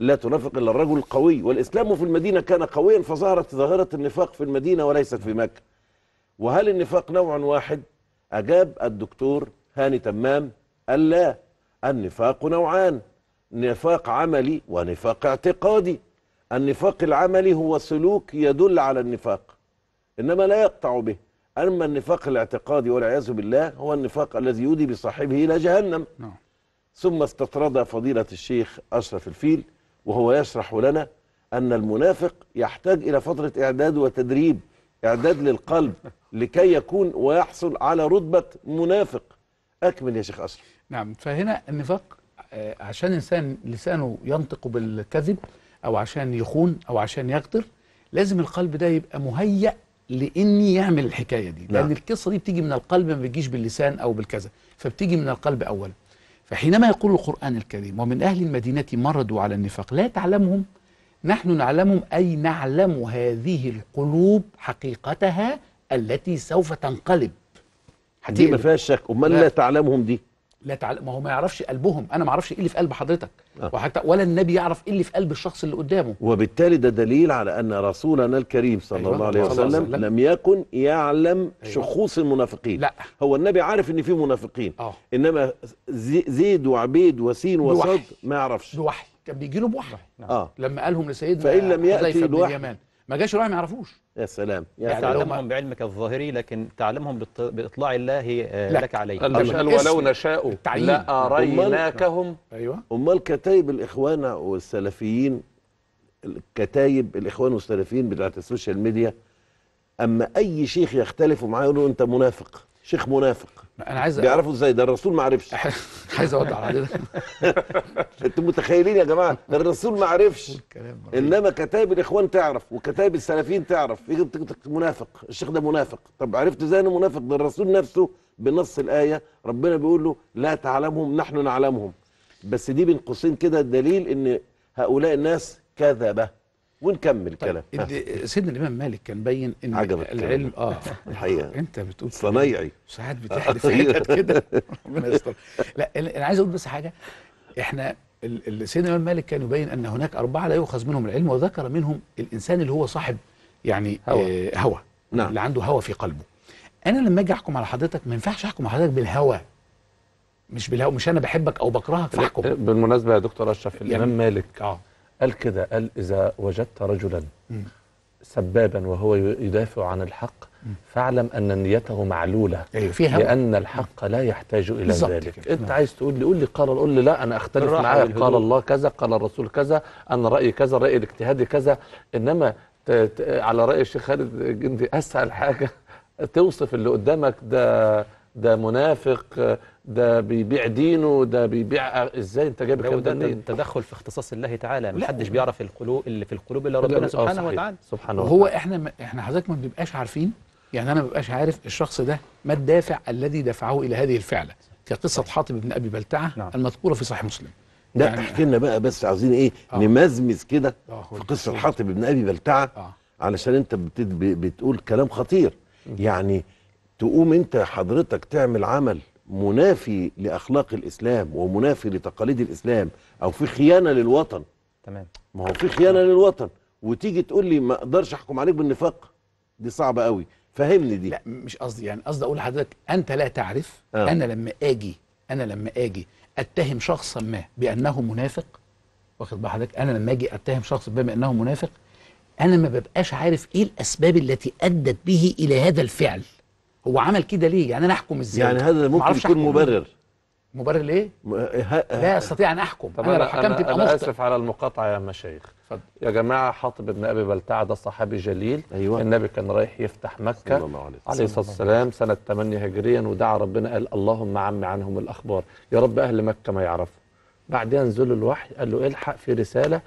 لا تنافق إلا الرجل القوي والإسلام في المدينة كان قويا فظهرت ظاهرة النفاق في المدينة وليست في مكة. وهل النفاق نوع واحد؟ أجاب الدكتور هاني تمام. قال لا النفاق نوعان نفاق عملي ونفاق اعتقادي. النفاق العملي هو سلوك يدل على النفاق إنما لا يقطع به. أما النفاق الاعتقادي والعياذ بالله هو النفاق الذي يودي بصاحبه إلى جهنم. نعم. ثم استطرد فضيلة الشيخ أشرف الفيل. وهو يشرح لنا أن المنافق يحتاج إلى فترة إعداد وتدريب إعداد للقلب لكي يكون ويحصل على رتبة منافق. أكمل يا شيخ أشرف نعم فهنا النفاق آه، عشان إنسان لسانه ينطق بالكذب أو عشان يخون أو عشان يغدر لازم القلب ده يبقى مهيأ لإني يعمل الحكاية دي. لأن نعم. القصة دي بتيجي من القلب ما بتجيش باللسان أو بالكذا فبتيجي من القلب اولا. فحينما يقول القرآن الكريم ومن أهل المدينة مردوا على النفاق لا تعلمهم نحن نعلمهم أي نعلم هذه القلوب حقيقتها التي سوف تنقلب دي ما. فيهاش شك أمال لا. لا تعلمهم دي لا تعلم ما هو ما يعرفش قلبهم. أنا ما أعرفش إيه اللي في قلب حضرتك. آه. وحتى ولا النبي يعرف إيه اللي في قلب الشخص اللي قدامه. وبالتالي ده دليل على أن رسولنا الكريم صلى أيوة، الله عليه الله وسلم وسلم. لم يكن يعلم أيوة. شخوص المنافقين. لا. هو النبي عارف إن في منافقين. آه. إنما زي- زيد وعبيد وسين وصاد بوحي. ما يعرفش. بوحي. كان بيجي له بوحي. آه. لما قالهم لسيدنا فإن لم الوحي. اليمان. ما جاش الوحي ما يعرفوش. يا سلام. يا يعني تعلمهم بعلمك الظاهري لكن تعلمهم بالط- بإطلاع الله آه، لك. لك عليه قال ولو نشاء التعيين. لأريناكهم أيوه. أمال كتايب الإخوان والسلفيين الكتايب الإخوان والسلفيين بتاعت السوشيال ميديا أما أي شيخ يختلفوا معاه يقولوا أنت منافق. شيخ منافق. أنا عايز بيعرفوا إزاي؟ ده الرسول ما عرفش. عايز على حضرتك أنتوا متخيلين يا جماعة؟ ده الرسول ما عرفش. إنما كتايب الإخوان تعرف وكتايب السلفيين تعرف. منافق. الشيخ ده منافق. طب عرفت إزاي إنه منافق؟ ده الرسول نفسه بنص الآية ربنا بيقول له لا تعلمهم نحن نعلمهم. بس دي بين قوسين كده دليل إن هؤلاء الناس كذبة. ونكمل كلام طيب سيدنا الإمام مالك كان بين إن عجبك العلم آه الحقيقة. أنت بتقول صنايعي ساعات بتحدف حتت كده. ربنا يستر. لا أنا عايز أقول بس حاجة. إحنا ال- ال- سيدنا الإمام مالك كان يبين أن هناك أربعة لا يؤخذ منهم العلم وذكر منهم الإنسان اللي هو صاحب يعني هوى. آه هوى نعم. اللي عنده هوى في قلبه. أنا لما أجي أحكم على حضرتك ما ينفعش أحكم على حضرتك بالهوى مش بالهوى مش أنا بحبك أو بكرهك فاحكم. بالمناسبة يا دكتور أشرف الإمام يعني- مالك آه. قال كده قال إذا وجدت رجلا. سبابا وهو يدافع عن الحق فاعلم أن نيته معلولة أيوه في هوى لأن الحق لا يحتاج إلى ذلك كده. أنت عايز تقول لي قول لي قال قول لي لا أنا أختلف والهدوء. قال الله كذا قال الرسول كذا أنا رأيي كذا رأيي الاجتهادي كذا إنما. على رأي الشيخ خالد جندي أسهل حاجة توصف اللي قدامك ده ده منافق ده بيبيع دينه ده بيبيع إزاي أنت جايب الكلام ده منين؟ تدخل في اختصاص الله تعالى لا. محدش بيعرف القلوب اللي في القلوب إلا آه، ربنا سبحانه صحيح. وتعالى سبحانه وهو وتعالى إحنا ما إحنا حضرتك ما بنبقاش عارفين يعني أنا ما ببقاش عارف الشخص ده ما الدافع الذي دفعه إلى هذه الفعلة كقصة حاطب بن أبي بلتعة نعم. المذكورة في صحيح مسلم لا يعني- احكي لنا بقى بس عاوزين إيه آه. نمزمز كده آه، في قصة. حاطب بن أبي بلتعة علشان أنت بتقول كلام خطير يعني تقوم انت حضرتك تعمل عمل منافي لأخلاق الإسلام ومنافي لتقاليد الإسلام أو في خيانة للوطن. تمام. ما هو في خيانة للوطن. وتيجي تقول لي ما أقدرش أحكم عليك بالنفاق. دي صعبة قوي فهمني دي. لا مش قصدي يعني قصدي أقول لحضرتك أنت لا تعرف آه. أنا لما آجي أنا لما آجي أتهم شخصا ما بأنه منافق. واخد بال حضرتك؟ أنا لما آجي أتهم شخص ما بأنه منافق أنا ما ببقاش عارف إيه الأسباب التي أدت به إلى هذا الفعل. هو عمل كده ليه؟ يعني أنا أحكم إزاي؟ يعني هذا ممكن يكون مبرر. مبرر ليه؟ لا استطيع أن أحكم. طب أنا لو حكمت أنا, أنا آسف على المقاطعة يا مشايخ اتفضل. يا جماعة حاطب بن أبي بلتعة ده صحابي جليل. أيوة. النبي كان رايح يفتح مكة. صلى الله عليه عليه الصلاة والسلام سنة 8 هجريا ودعا ربنا قال اللهم عم عنهم الأخبار. يا رب أهل مكة ما يعرفوا. بعدها نزل الوحي قال له الحق في رسالة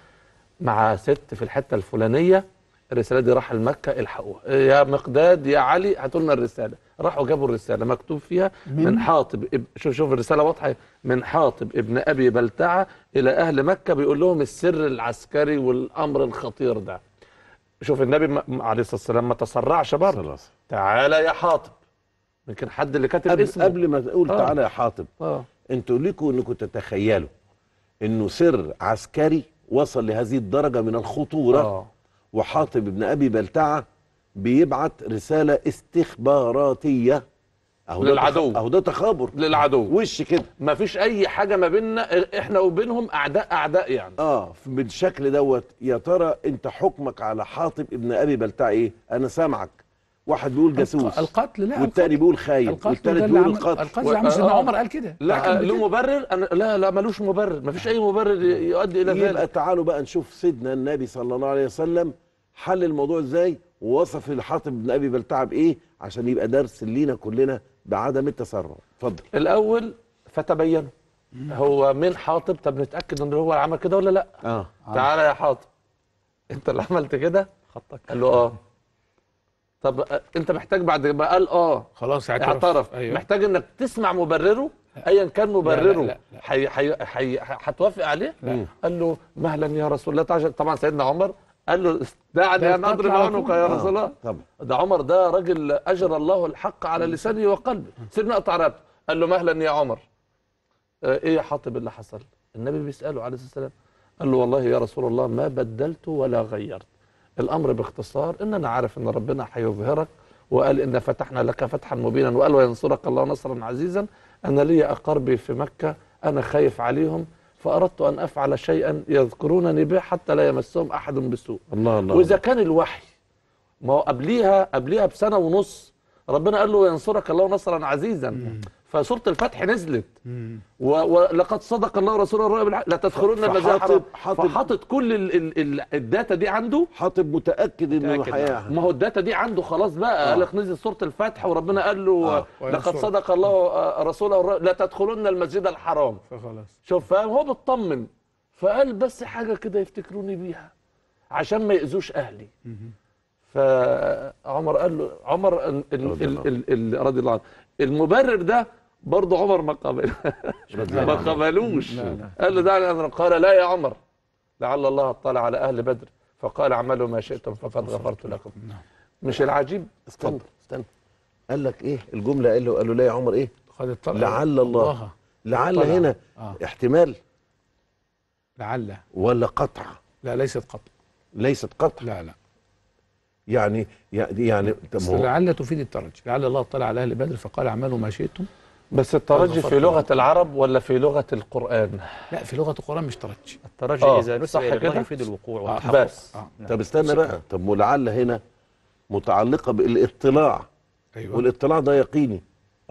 مع ست في الحتة الفلانية الرسالة دي راح لمكة الحقوها. يا مقداد يا علي هاتوا لنا الرسالة. راحوا جابوا الرسالة مكتوب فيها من, من حاطب إب- شوف شوف الرسالة واضحة من حاطب ابن أبي بلتعة إلى أهل مكة بيقول لهم السر العسكري والأمر الخطير ده. شوف النبي م- عليه الصلاة والسلام ما تسرعش برضه. تعالى يا حاطب. يمكن حد اللي كاتب قبل, اسمه. قبل ما تقول آه. تعالى يا حاطب آه. أنتوا ليكوا انكم تتخيلوا انه سر عسكري وصل لهذه الدرجة من الخطورة؟ آه. وحاطب ابن أبي بلتعة بيبعت رسالة استخباراتية. أهو للعدو. أهو ده تخابر. للعدو. وش كده؟ ما فيش أي حاجة ما بيننا إحنا وبينهم أعداء أعداء يعني. آه بالشكل دوت يا ترى أنت حكمك على حاطب ابن أبي بلتعة إيه؟ أنا سامعك. واحد بيقول جاسوس القتل لا والتاني القتل. بيقول خاين القتل والتالت بيقول القتل القتل عم سيدنا آه. عمر قال كده. لا حكم له. مبرر؟ أنا لا لا ملوش مبرر. ما فيش أي مبرر يؤدي إلى يبقى ذلك. تعالوا بقى نشوف سيدنا النبي صلى الله عليه وسلم حل الموضوع إزاي ووصف الحاطب بن أبي بلتعه بايه عشان يبقى درس لينا كلنا بعدم التسرع. اتفضل. الأول فتبينوا. هو مين حاطب طب نتأكد إن هو عمل كده ولا لأ؟ آه. تعالى يا حاطب أنت اللي عملت كده؟ خطك. قال له آه. طب أنت محتاج بعد ما قال آه خلاص اعترف, اعترف. أيوة. محتاج إنك تسمع مبرره ايا كان مبرره. لا، لا. حي- حي- حي- هتوافق عليه؟ لا. قال له مهلا يا رسول الله. تعالى طبعا سيدنا عمر قال له دعني اضرب القتل على عنق. يا آه، رسول الله. طبعا. ده عمر ده راجل اجرى الله الحق على لسانه وقلبه. سيدنا قطع رقبته قال له مهلا يا عمر. آه، إيه يا حاطب اللي حصل؟ النبي بيسأله عليه الصلاة والسلام. قال له والله يا رسول الله ما بدلت ولا غيرت. الأمر باختصار ان أنا عارف إن ربنا هيظهرك وقال إن فتحنا لك فتحا مبينا. وقال وينصرك الله نصرا عزيزا. أنا لي أقاربي في مكة أنا خايف عليهم. فأردت أن أفعل شيئا يذكرونني به حتى لا يمسهم أحد بسوء. الله الله وإذا كان الوحي ما هو قبليها قبليها بسنة ونص ربنا قال له وينصرك الله نصرا عزيزا. فسورة الفتح نزلت. ولقد صدق الله رسوله الرؤيا بالحق لا تدخلون حاطب- فحاطط كل ال ال ال الداتا دي عنده. حاطب متأكد إنه حياه ما هو الداتا دي عنده خلاص بقى. آه. قال لك نزل سورة الفتح وربنا قال له آه. لقد. صدق الله آه، رسوله الرؤيا لا تدخلون المسجد الحرام. فخلاص. شوف فاهم هو بيطمن فقال بس حاجة كده يفتكروني بيها. عشان ما يأذوش أهلي. فعمر قال له عمر ال- ال- رضي الله ال- ال- ال- رضي الله عنه. المبرر ده برضه عمر ما قبل. ما. قبلوش. قال له دعني أن قال لا يا عمر. لعل الله اطلع على أهل بدر. فقال اعملوا ما شئتم فقد غفرت لكم. نعم. مش العجيب؟ استنى. استنى. قال لك إيه؟ الجملة قال له قال له لا يا عمر إيه؟ قد اطلع. لعل الله. لعل طلع. هنا آه. احتمال. لعل. ولا قطع. لا ليست قط ليست قطع. لا لا. يعني يعني يعني طب بس ما هو- لعل تفيد الترجي. لعل الله اطلع على أهل بدر فقال اعملوا ما شئتم بس الترجي في. لغة العرب ولا في لغة القرآن؟ لا في لغة القرآن مش ترجي. الترجي آه، إذا صح نسب إلى الله كده؟ يفيد الوقوع آه، والتحقق. بس. آه طب استنى بقى. طب ولعل هنا متعلقة بالاطلاع. أيوه. والاطلاع ده يقيني.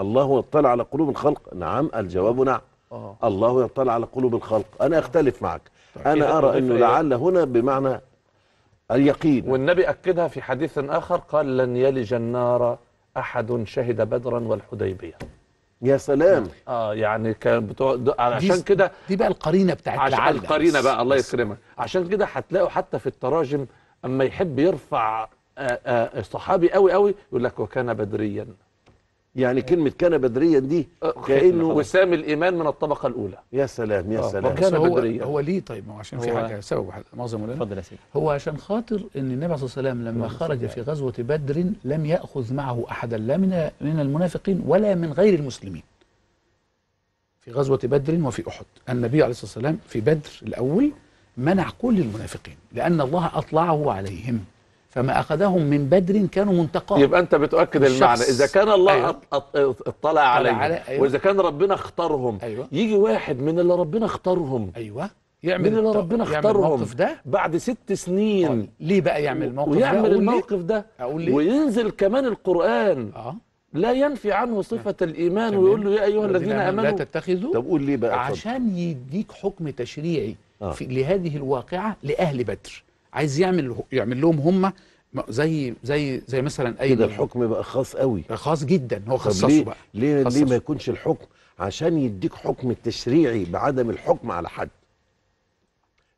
الله يطلع على قلوب الخلق. نعم الجواب نعم. آه. الله يطلع على قلوب الخلق. أنا أختلف معك. طيب. أنا أرى أنه لعل هنا بمعنى اليقين. والنبي أكدها في حديث آخر. قال لن يلج النار أحد شهد بدرا والحديبية. يا سلام آه يعني كان بتوع عشان كده دي بقى القرينة بتاعت عشان لعل القرينة. بقى الله. يكرمك عشان كده هتلاقوا حتى في التراجم أما يحب يرفع آه، آه، صحابي قوي قوي يقول لك وكان بدريا يعني كلمة كان بدريا دي آه، كأنه وسام الإيمان من الطبقة الأولى. يا سلام يا آه، سلام. وكان هو بدريا. هو ليه طيب؟ ما هو عشان في هو- حاجة سبب واحد معظم اتفضل يا سيدي. هو عشان خاطر إن النبي صلى الله عليه وسلم لما خرج في غزوة بدر لم يأخذ معه احدا لا من من المنافقين ولا من غير المسلمين. في غزوة بدر وفي أحد. النبي عليه الصلاة والسلام في بدر الأول منع كل المنافقين لأن الله أطلعه عليهم. فما أخذهم من بدر كانوا منتقاه يبقى أنت بتؤكد. المعنى. إذا كان الله أيوة. اطلع عليهم على- أيوة. وإذا كان ربنا اختارهم أيوه. يجي واحد من اللي ربنا اختارهم. أيوه. من يعمل اللي الت- ربنا اختارهم. الموقف ده؟ بعد ست آه، سنين ليه بقى يعمل الموقف ده؟ ويعمل أقول؟ الموقف ده. أقول ليه؟ وينزل كمان القرآن. آه. لا ينفي عنه صفة الإيمان تمام. ويقول له يا أيها الذين آمنوا لا تتخذوا طب قول ليه بقى. عشان يديك حكم تشريعي آه. في لهذه الواقعة لأهل بدر. عايز يعمل يعمل لهم هم زي زي زي مثلا أي كده الحكم بقى خاص قوي خاص جدا هو خصصه ليه بقى ليه ليه خصصه. ما يكونش الحكم عشان يديك حكم التشريعي بعدم الحكم على حد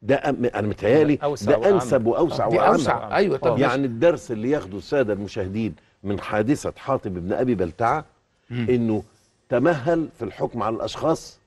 ده أم- أنا متهيألي أوسع ده. أنسب وأوسع دي وأعم. أوسع أيوه طب يعني الدرس اللي ياخده السادة المشاهدين من حادثة حاطب بن أبي بلتعة. إنه تمهل في الحكم على الأشخاص